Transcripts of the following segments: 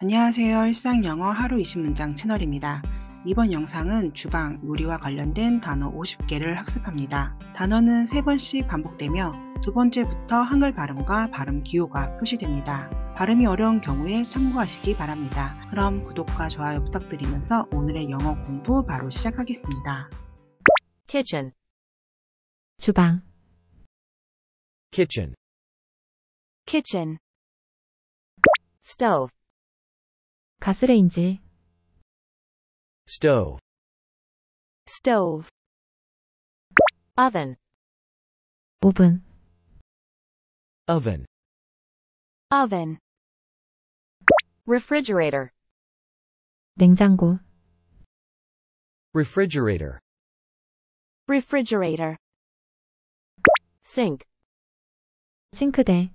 안녕하세요. 일상 영어 하루 20문장 채널입니다. 이번 영상은 주방, 요리와 관련된 단어 50개를 학습합니다. 단어는 3번씩 반복되며 두 번째부터 한글 발음과 발음 기호가 표시됩니다. 발음이 어려운 경우에 참고하시기 바랍니다. 그럼 구독과 좋아요 부탁드리면서 오늘의 영어 공부 바로 시작하겠습니다. kitchen, 주방, kitchen, kitchen, stove, 가스레인지, stove, stove, oven, 오븐, oven, oven, refrigerator, 냉장고, refrigerator, refrigerator, sink, 싱크대,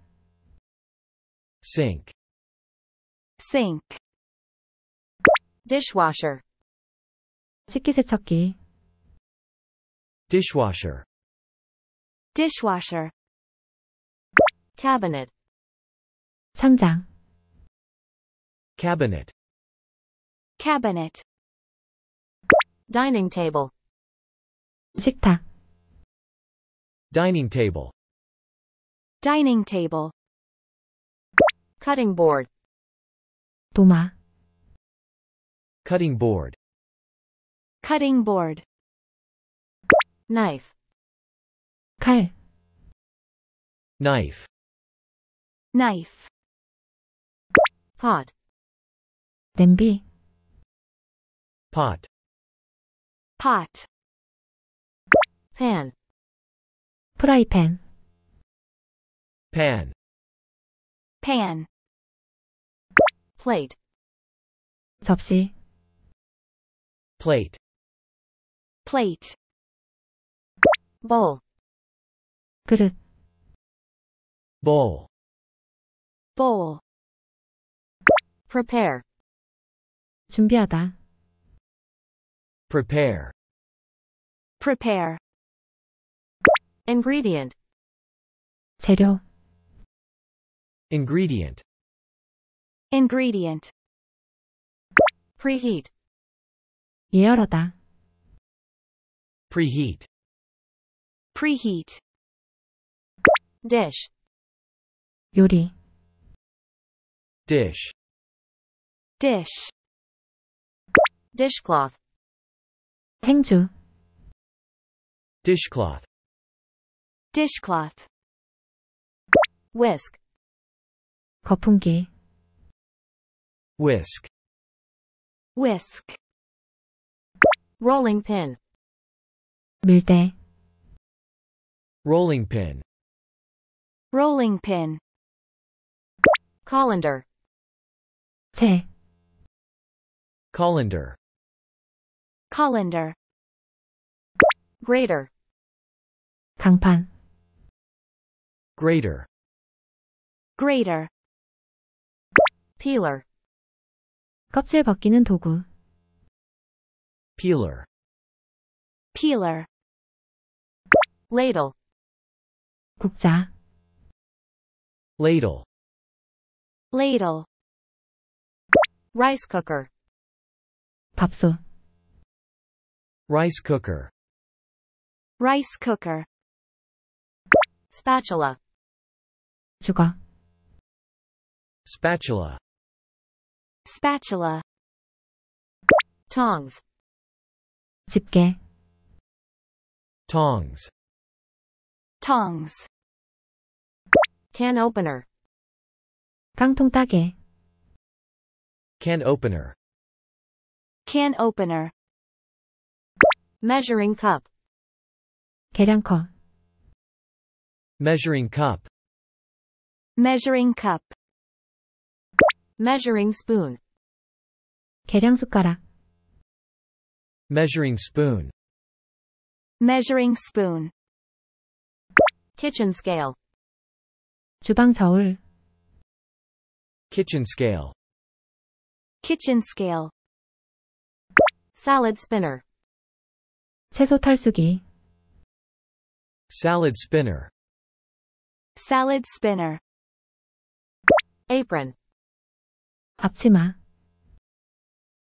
sink, sink, dishwasher, 식기세척기, dishwasher, dishwasher, cabinet, 천장, cabinet, cabinet, dining table, 식탁, dining table, dining table, cutting board, 도마, cutting board, cutting board, knife, 칼, knife, knife, pot, 냄비, pot, pot, pan, 프라이팬, pan, pan, plate, 접시, plate, plate, bowl, 그릇, bowl, bowl, prepare, 준비하다, prepare, prepare, ingredient, 재료, ingredient, ingredient, preheat, 예열하다, preheat, preheat, dish, 요리, dish, dish, dishcloth, 행주, dishcloth, dishcloth, whisk, 거품기, whisk, whisk, rolling pin. 밀대 rolling pin. Rolling pin. Colander. 채 colander. Colander. Grater 강판 grater. Grater. Peeler. 껍질 벗기는 도구 peeler, peeler, ladle, 국자, ladle, ladle, rice cooker, 밥솥, rice cooker, rice cooker, spatula, 주걱, spatula, spatula, tongs, 집게, tongs, tongs, can opener, 깡통 따개, can opener, can opener, measuring cup, 계량컵, measuring cup, measuring cup, measuring spoon, 계량 숟가락, measuring spoon, measuring spoon, kitchen scale, 주방 저울, kitchen scale, kitchen scale, salad spinner, 채소 탈수기, salad spinner, salad spinner, apron, 앞치마,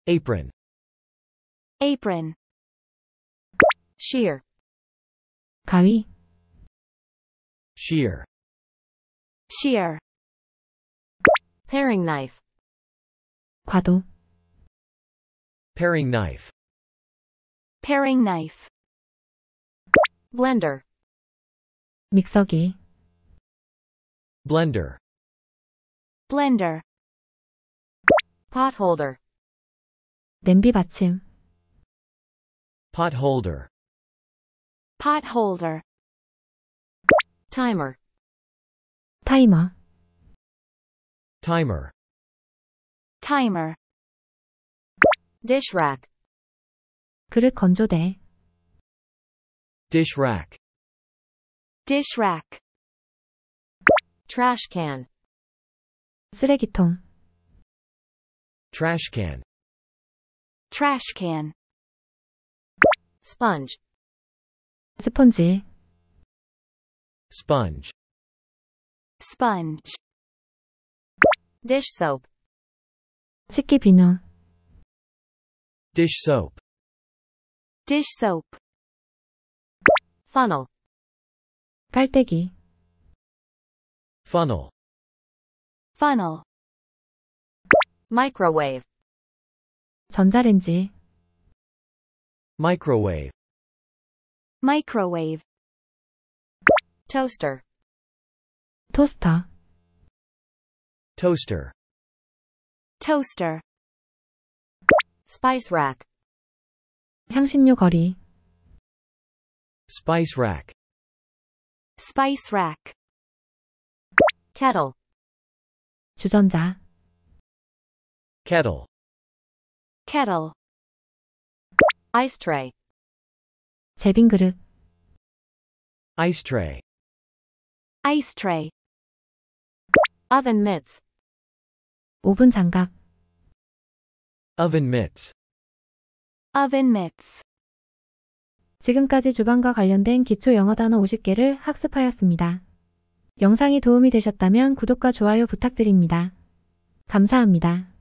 apron, apron, shear, 가위, shear, shear, paring knife, 과도, paring knife, paring knife, blender, 믹서기, blender, blender, pot holder, 냄비 받침, pot holder, pot holder, timer, 타이머, timer, timer, dish rack, 그릇 건조대, dish rack, dish rack, trash can, 쓰레기통, trash can, trash can, sponge, 스폰지, sponge, sponge, dish soap, 식기 비누, dish soap, dish soap, funnel, 깔때기, funnel, funnel, microwave, 전자레인지, microwave, microwave, toaster, 토스터, toaster, toaster, spice rack, 향신료 거리, spice rack, spice rack, kettle, 주전자, kettle, kettle, Ice tray, 제빙 그릇, ice tray, ice tray, oven mitts, 오븐 장갑, oven mitts. oven mitts. 지금까지 주방과 관련된 기초 영어 단어 50개를 학습하였습니다. 영상이 도움이 되셨다면 구독과 좋아요 부탁드립니다. 감사합니다.